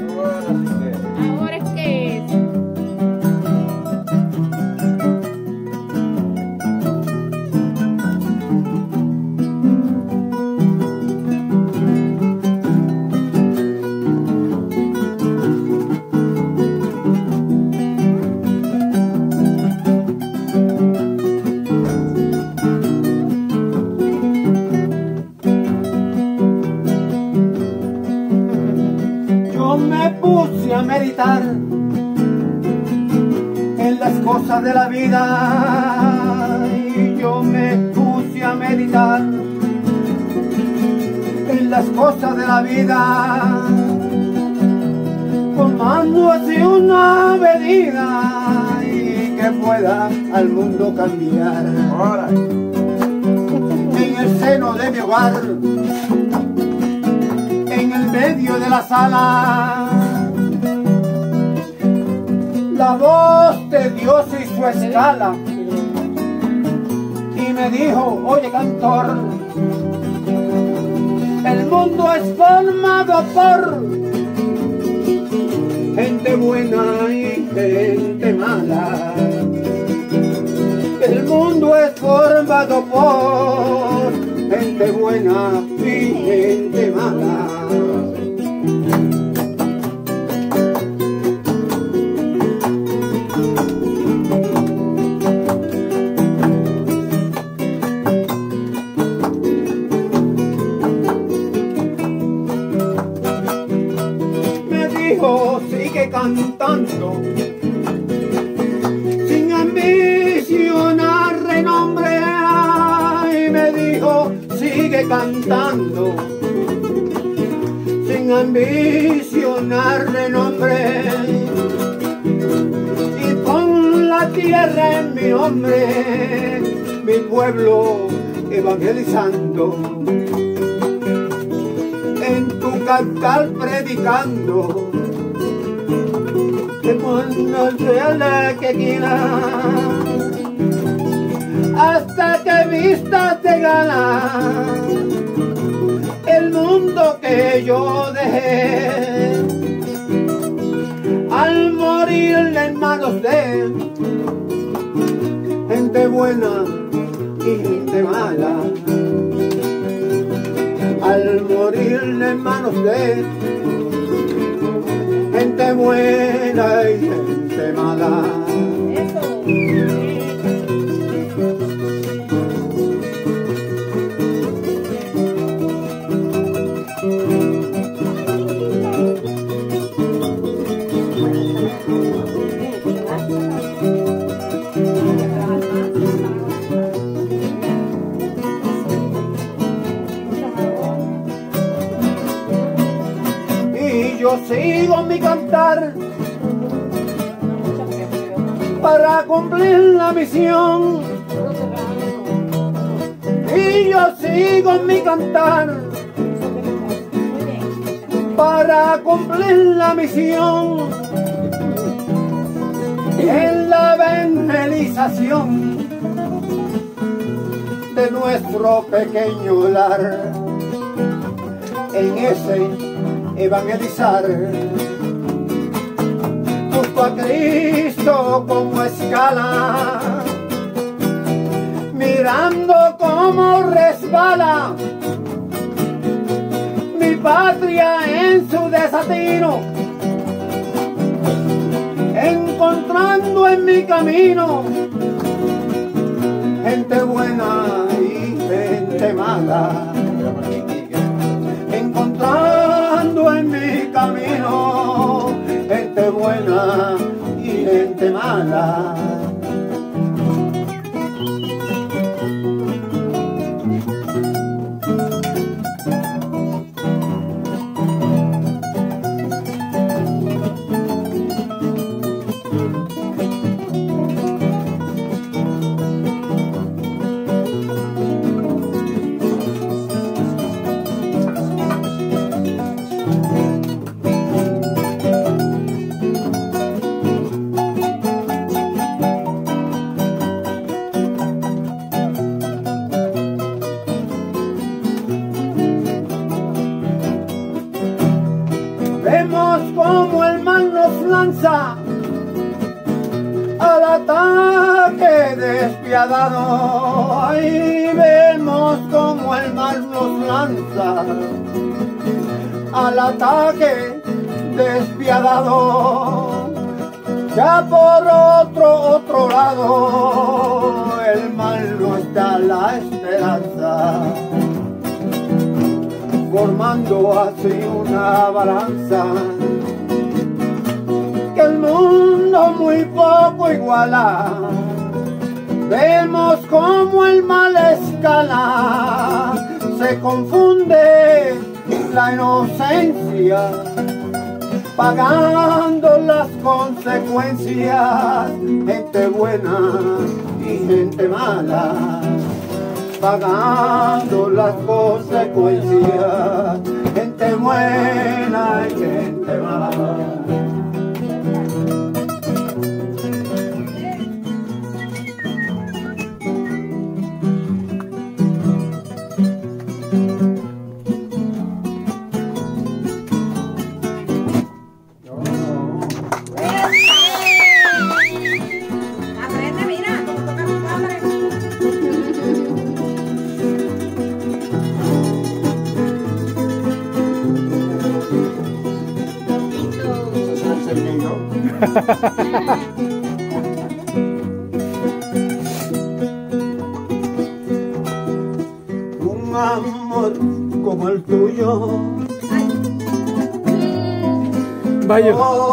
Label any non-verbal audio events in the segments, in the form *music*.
Ahora vida tomando así una medida y que pueda al mundo cambiar en el seno de mi hogar en el medio de la sala. La voz de Dios y su escala. Y me dijo, oye cantor, el mundo es formado por gente buena y gente mala. El mundo es formado por gente buena y gente mala. Sigue cantando sin ambicionar renombre. Y me dijo, sigue cantando sin ambicionar renombre. Y pon la tierra en mi nombre, mi pueblo evangelizando. En tu cantar predicando el que quiera hasta que vistas de gana el mundo que yo dejé. Al morir en manos de gente buena y gente mala. Al morir en manos de gente buena y gente mala. Yo sigo mi cantar cumplir la misión. Y yo sigo mi cantar para cumplir la misión. En la evangelización de nuestro pequeño hogar. En ese evangelizar junto a Cristo como escala, mirando cómo resbala. Mi patria en su desatino, encontrando en mi camino gente buena y gente mala gente otro, otro lado, el mal no está la esperanza, formando así una balanza. Que el mundo muy poco iguala. Vemos como el mal escala, se confunde la inocencia, pagando las consecuencias, gente buena y gente mala, pagando las consecuencias, gente buena y gente mala. Vaya. yo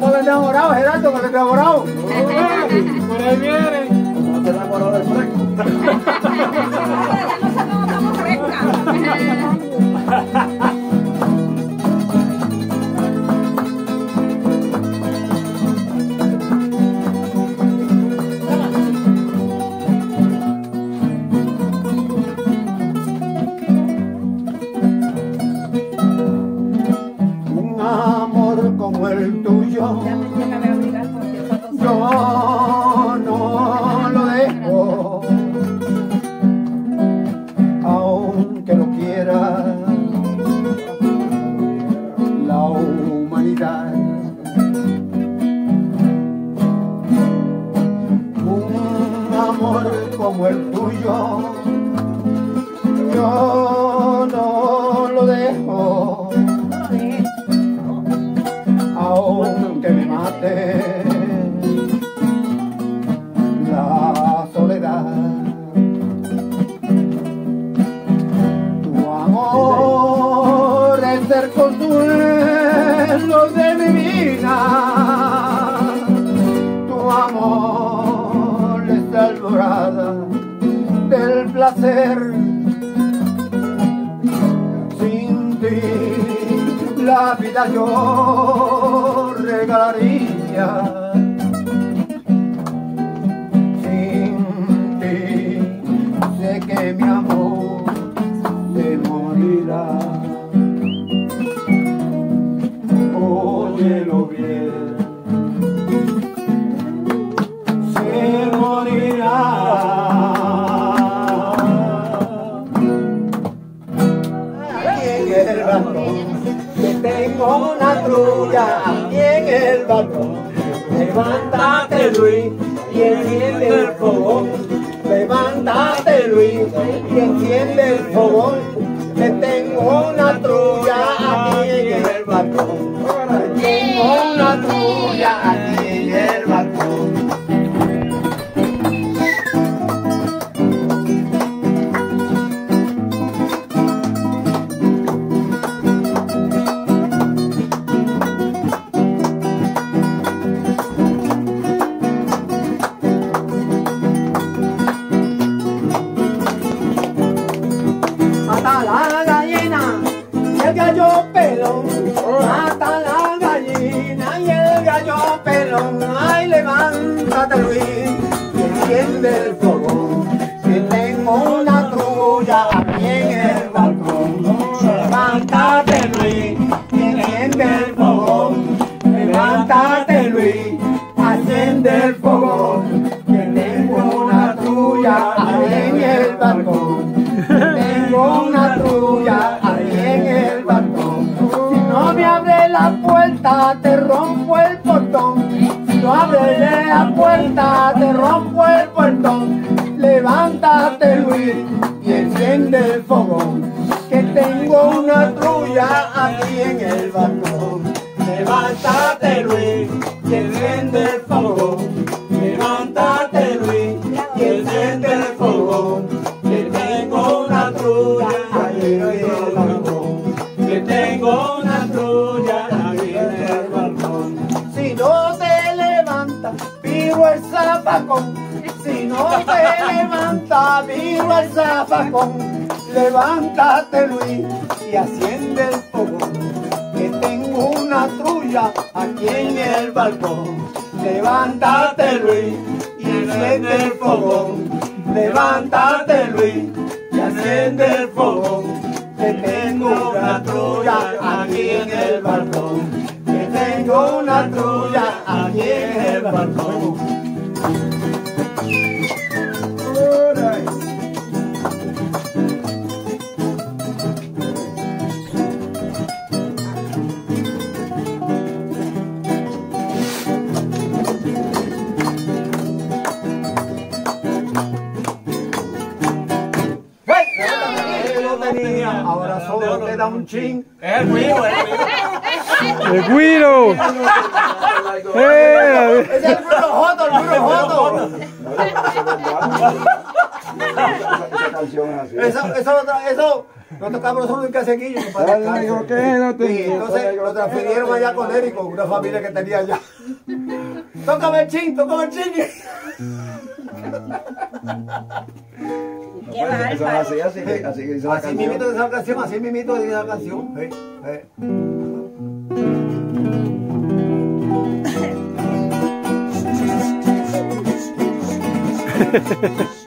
Por el enamorado, Gerardo, el enamorado. *laughs* Por ahí viene. No te enamoró del fresco. *laughs* como el tuyo, yo no lo dejo. Placer. Sin ti la vida yo regalaría. 追 queda un chin. Es el mío, es el Guiro. Eh, Es el puro joto, el puro joto. Esa canción es así. Eso, eso, eso, lo tocamos nosotros en Casequillo. No Sí, entonces lo transfirieron allá con él y con una familia que tenía allá. Tócame el chin, tócame el chin. Qué Eso es bárbaro. así, así que así que dice la Así mimito de esa canción, así mimito de esa canción. Eh, eh. *laughs*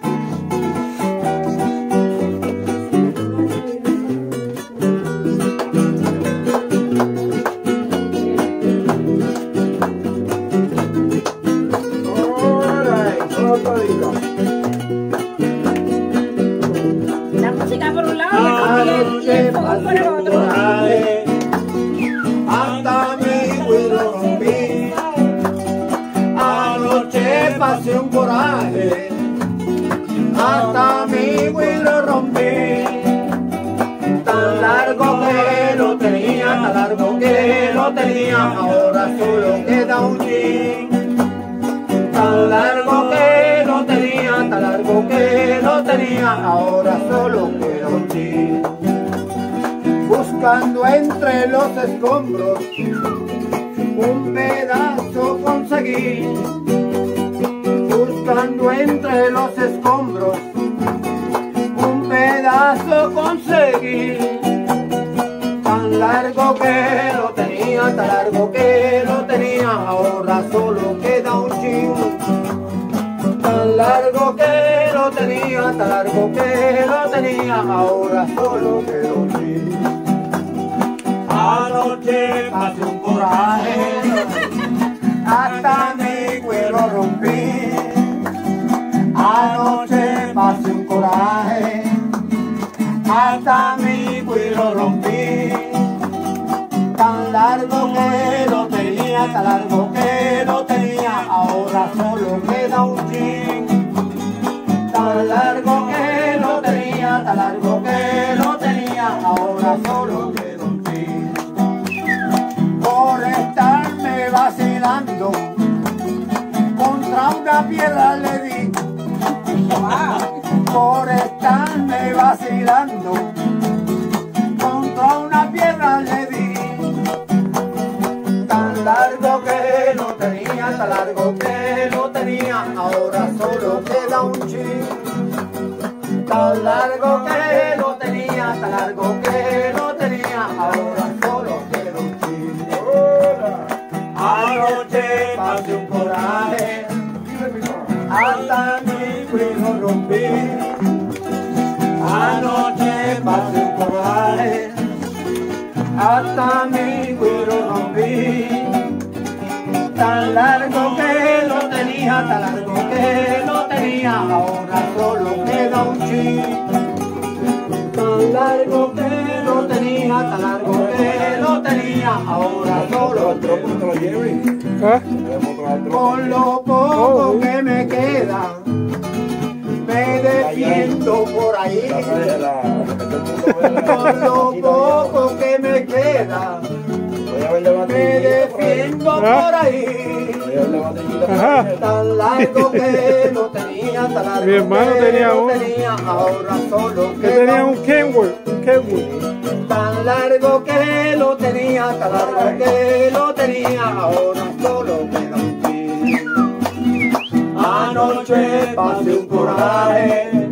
entre los escombros un pedazo conseguí buscando entre los escombros un pedazo conseguí tan largo que lo tenía tan largo que lo tenía ahora solo queda un chin. Tan largo que lo tenía, tan largo que lo tenía, ahora solo quedó un chin. Anoche pasé un coraje, hasta mi cuero rompí. Anoche pasé un coraje, hasta mi cuero rompí. tan largo que lo tenía, tan largo que lo tenía, ahora solo queda un chin. Tan largo que lo tenía, tan largo que vacilando, contra una piedra le di. Por estarme vacilando, contra una piedra le di. Tan largo que lo tenía, tan largo que lo tenía, ahora solo queda un chin. Tan largo que lo tenía, tan largo que lo tenía, ahora Pasé un coraje, hasta mi cuello rompí. Anoche pasé un coraje, hasta mi cuello rompí. Tan largo que lo tenía, tan largo que lo tenía, ahora solo queda un chin. Tan largo que lo tenía, tan largo que lo tenía, ahora solo Otro punto lo lleve. ¿Ah? con lo poco que me queda, me defiendo por ahí. Con lo poco que me queda, me defiendo por ahí. Ajá. Tan largo que lo tenía, tan largo Mi hermano que tenía lo un- tenía, ahora solo queda tenía un un Kenwood, un Kenwood. Tan largo que lo tenía, tan largo que lo tenía, ahora solo queda un fin. Anoche pasé un coraje,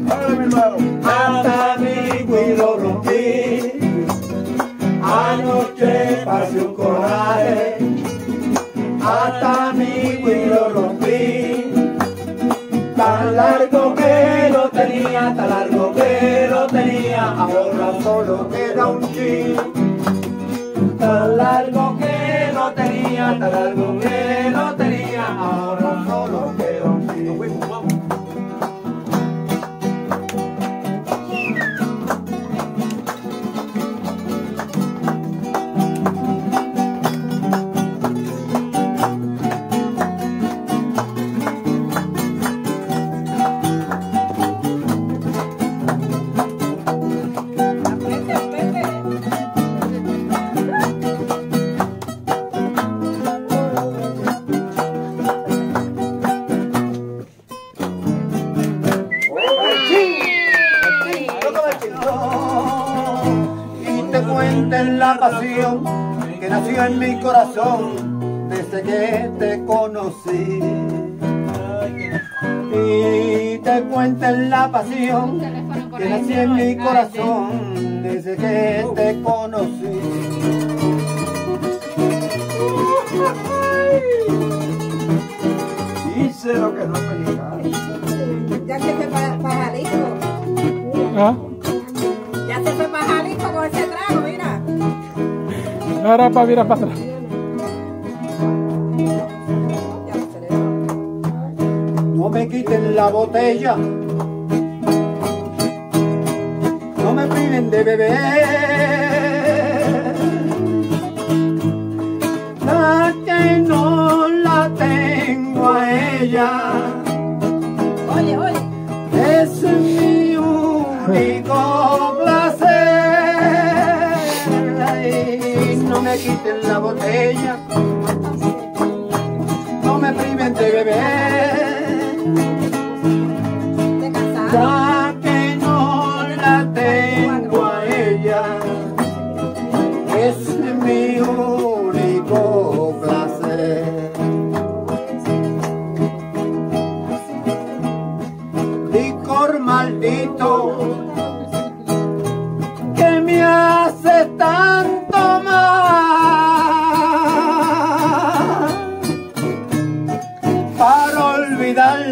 pasión que nació en mi corazón desde que te conocí. Y te cuenten la pasión que nació en mi corazón desde que te conocí. Hice lo que no me. Ya se fue para, para Jalisco. ¿Ah? Ahora para virar para atrás. No me quiten la botella, no me priven de beber.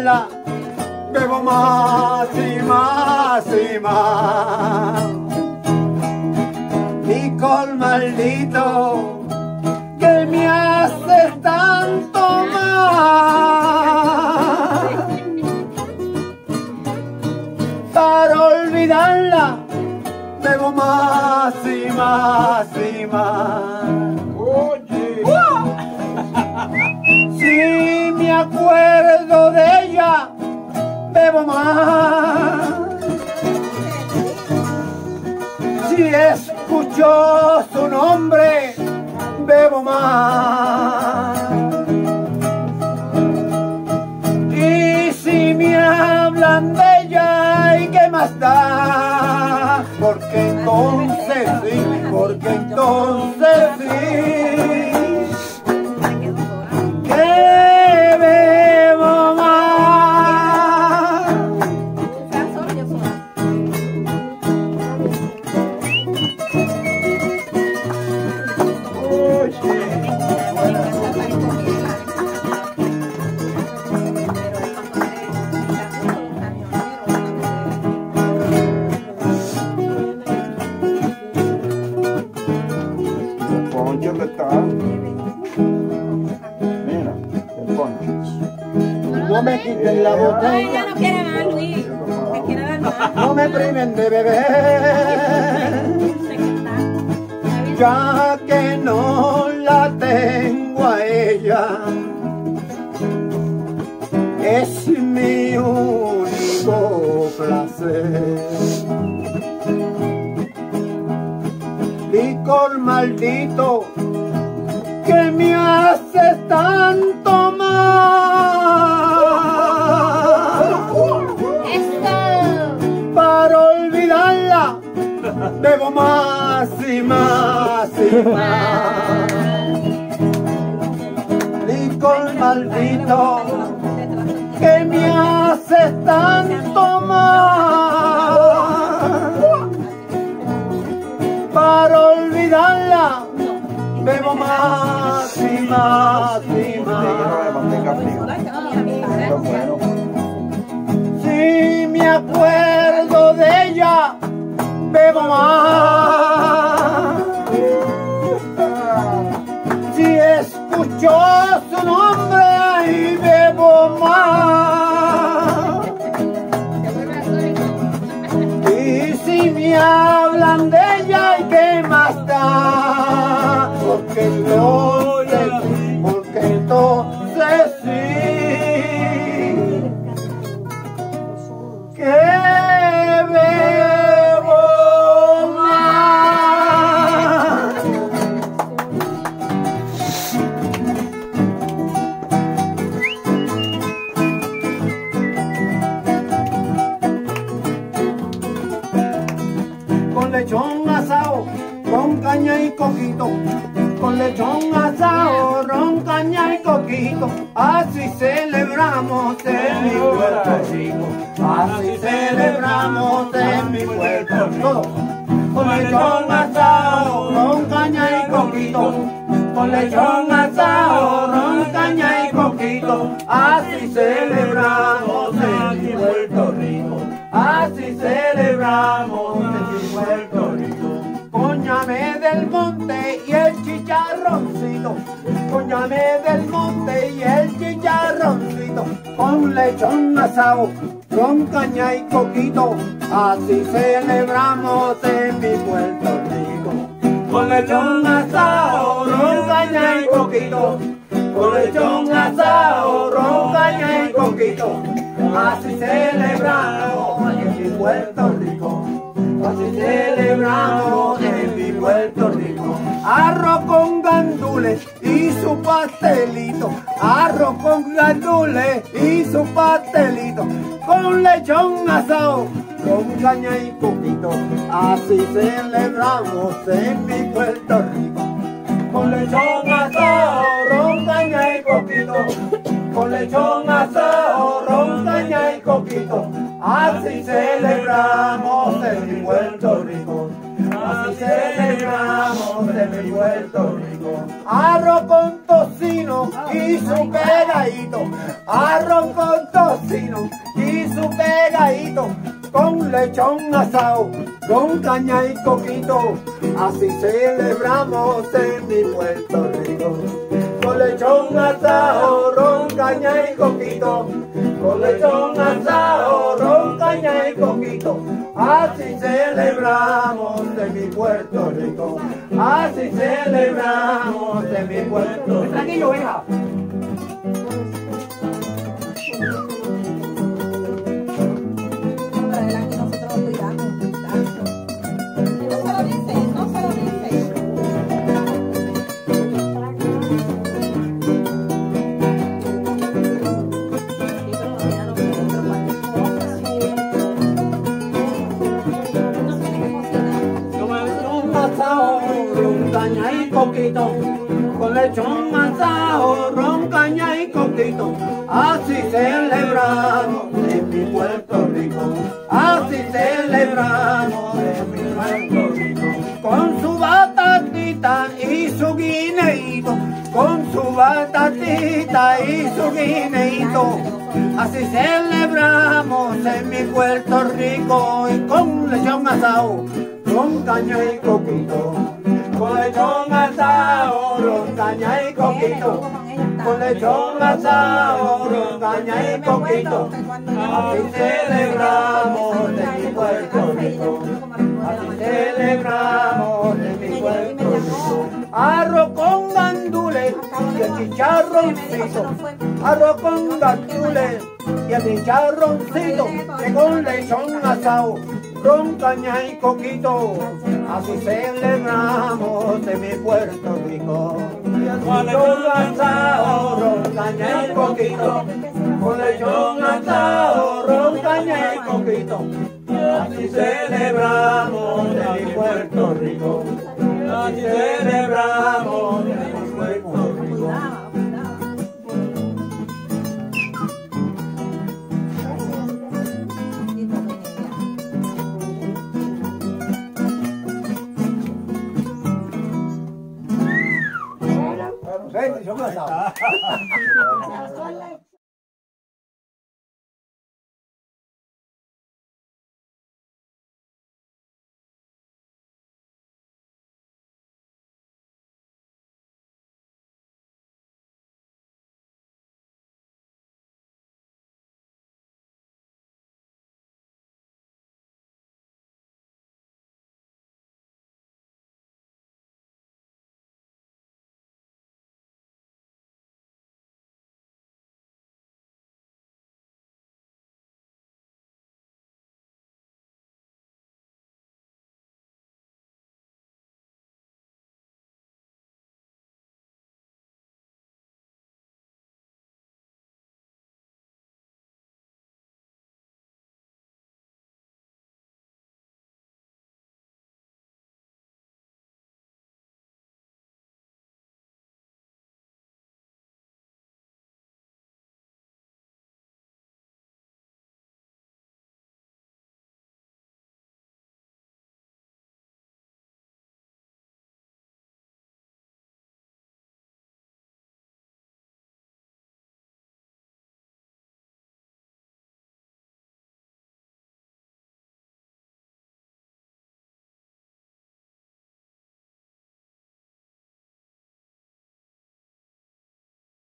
tequila, bebo más y más y más. Y col maldito que me hace tanto mal. Para olvidarla, bebo más y más y más. Oye. Si me acuerdo de bebo más. Si escucho su nombre, bebo más. Y si me hablan de ella, ¿y qué más da? Porque entonces sí, porque entonces placer. Licor maldito que me hace tanto mal. Para olvidarla bebo más y más y más. Escucho su celebramos en mi Puerto Rico. Así celebramos en mi Puerto Rico. Con lechón asado, ron, caña y coquito. Con lechón asado, ron, caña y coquito. Así celebramos en mi Puerto Rico. Así celebramos en mi Puerto Rico. Coñame del monte y el chicharroncito. Coñame del monte y el chicharroncito. Con lechón asado, con caña y coquito. Así celebramos en mi Puerto Rico. Con lechón asado, ron, caña y coquito. Con lechón asado, ron, caña y coquito. Así celebramos en mi Puerto Rico. Así celebramos en mi Puerto Rico. Arroz con gandules y su pastelito. Arroz con gandules y su pastelito. Con lechón asado, con caña y coquito. Así celebramos en mi Puerto Rico. Con lechón asado, ron, caña y coquito. Con lechón asado, ron, caña y coquito. Así celebramos en mi Puerto Rico. Así celebramos en mi Puerto Rico. Arroz con tocino y su pegadito. Arroz con tocino y su pegadito. Con lechón asado, con caña y coquito. Así celebramos en mi Puerto Rico. Con lechón asado, ron, caña y coquito. Con lechón asado, ron, caña y coquito. Así celebramos en mi Puerto Rico. Así celebramos en mi Puerto Rico. Coquito, con lechón asado, ron, caña y coquito, así celebramos en mi Puerto Rico, así celebramos en mi Puerto Rico, con su batatita y su guineito, con su batatita y su guineito, así celebramos en mi Puerto Rico y con lechón asado, con caña y coquito, con lechón asado, con caña y coquito, con lechón asado, con caña y coquito, así celebramos en mi Puerto Rico, así celebramos en mi Puerto Rico, arroz con gandules y el chicharroncito, arroz con gandules y el chicharroncito, que con lechón asado, ron, caña y coquito, así celebramos en mi Puerto Rico. Con asado, ron, caña y coquito, con lechón asado, ron, caña y coquito, así celebramos en mi Puerto Rico. Así celebramos